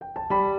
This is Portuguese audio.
Música